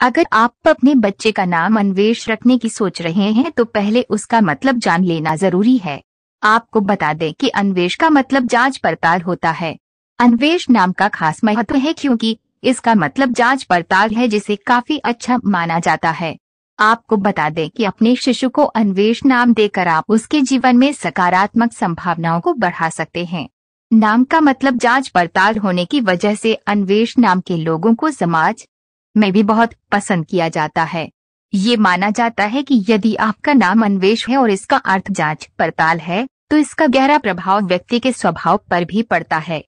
अगर आप अपने बच्चे का नाम अन्वेष रखने की सोच रहे हैं तो पहले उसका मतलब जान लेना ज़रूरी है। आपको बता दें कि अन्वेष का मतलब जाँच पड़ताल होता है। अन्वेष नाम का खास महत्व है क्योंकि इसका मतलब जाँच पड़ताल है, जिसे काफ़ी अच्छा माना जाता है। आपको बता दें कि अपने शिशु को अन्वेष नाम देकर आप उसके जीवन में सकारात्मक संभावनाओं को बढ़ा सकते हैं। नाम का मतलब जाँच पड़ताल होने की वजह से अन्वेष नाम के लोगों को समाज में भी बहुत पसंद किया जाता है। ये माना जाता है कि यदि आपका नाम अन्वेष है और इसका अर्थ जाँच पड़ताल है तो इसका गहरा प्रभाव व्यक्ति के स्वभाव पर भी पड़ता है।